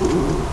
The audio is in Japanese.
うん。